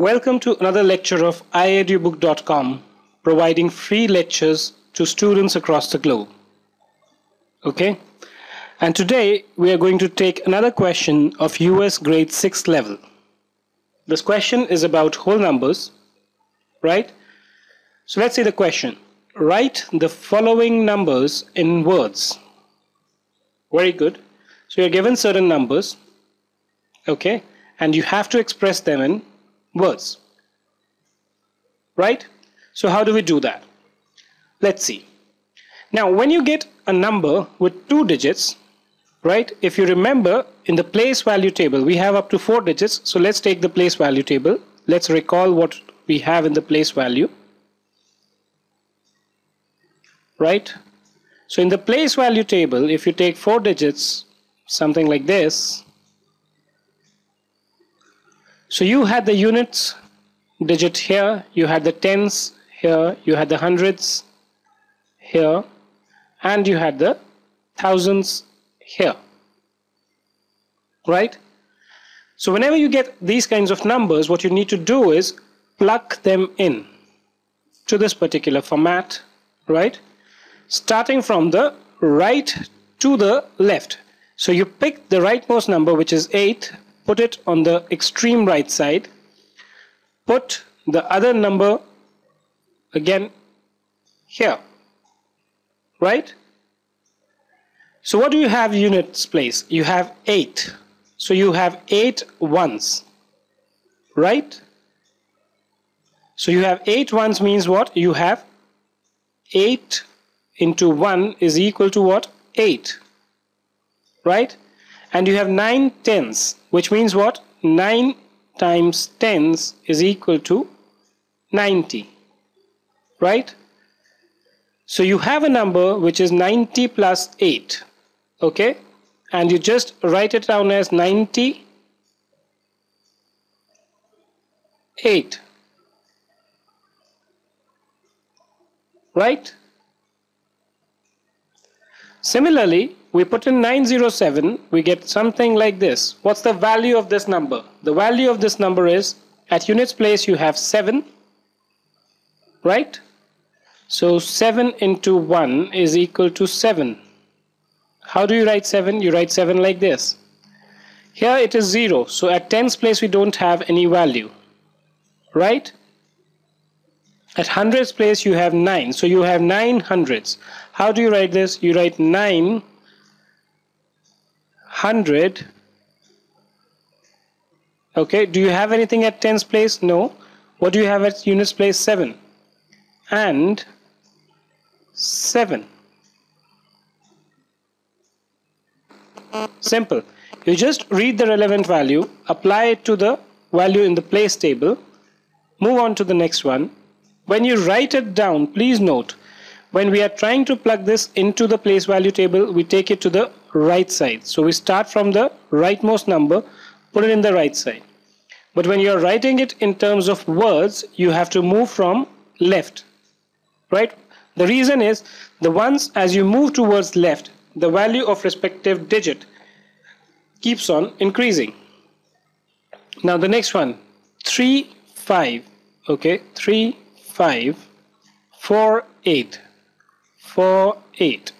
Welcome to another lecture of iedubook.com providing free lectures to students across the globe. Okay? And today we are going to take another question of US grade 6 level. This question is about whole numbers, right? So let's see the question. Write the following numbers in words. Very good. So you're given certain numbers, okay? And you have to express them in words. Right? So how do we do that? Let's see. Now when you get a number with two digits, right? If you remember in the place value table, we have up to four digits. So let's take the place value table. Let's recall what we have in the place value. Right? So in the place value table, if you take four digits, something like this, so you had the units digit here, you had the tens here, you had the hundreds here, and you had the thousands here. Right? So whenever you get these kinds of numbers, what you need to do is plug them in to this particular format, right? Starting from the right to the left. So you pick the rightmost number, which is 8, put it on the extreme right side put the other number again here right? So what do you have units place? You have 8 so you have 8 ones right? So you have 8 ones means what? You have 8 into 1 is equal to what? 8 right and you have 9 tens which means what? 9 times tens is equal to 90 right? So you have a number which is 90 plus 8 okay? And you just write it down as 98 right? Similarly we put in 907 we get something like this. What's the value of this number? The value of this number is at units place you have 7 right? So 7 into 1 is equal to 7 how do you write 7 you write 7 like this. Here it is 0 so at tens place we don't have any value right? At hundreds place you have 9 so you have 9 hundreds. How do you write this? You write 9 100 okay do you have anything at tens place? No. What do you have at units place? 7 and 7 simple. You just read the relevant value apply it to the value in the place table move on to the next one. When you write it down please note when we are trying to plug this into the place value table we take it to the right side. So we start from the rightmost number put it in the right side. But when you are writing it in terms of words you have to move from left right? The reason is the ones as you move towards left the value of respective digit keeps on increasing. Now the next one 3 5 okay? 3 5 4 8 4, 8.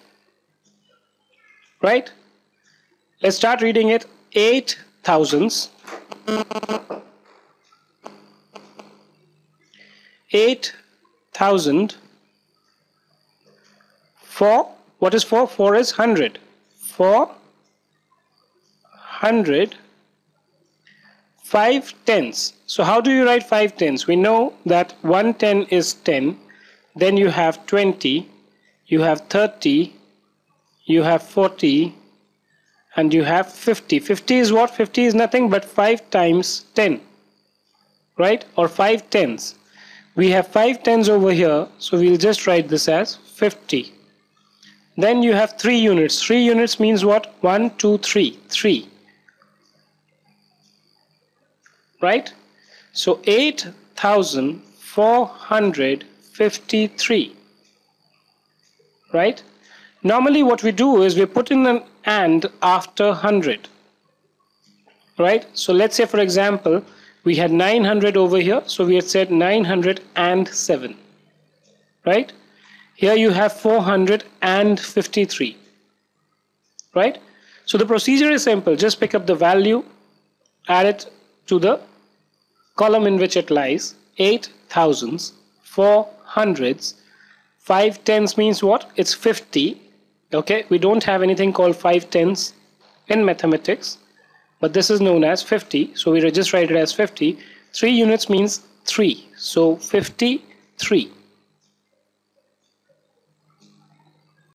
Right? Let's start reading it. 8 thousands. 8 thousand. 4. What is 4? 4 is 100. 4 hundred. 5 tens. So how do you write 5 tens? We know that 1 ten is 10. Then you have 20 you have 30 you have 40 and you have 50 50 is what? 50 is nothing but 5 times 10 right? Or 5 tens. We have 5 tens over here so we'll just write this as 50 then you have 3 units. 3 units means what? 1 2 3 3 right? So 8453 right? Normally what we do is we put in an AND after 100, right? So let's say for example, we had 900 over here. So we had said 907 right? Here you have 453 right? So the procedure is simple. Just pick up the value add it to the column in which it lies. 8 thousands 4 hundreds. 5 tens means what? It's 50 okay we don't have anything called 5 tens in mathematics but this is known as 50 so we just write it as 50 3 units means 3 so 53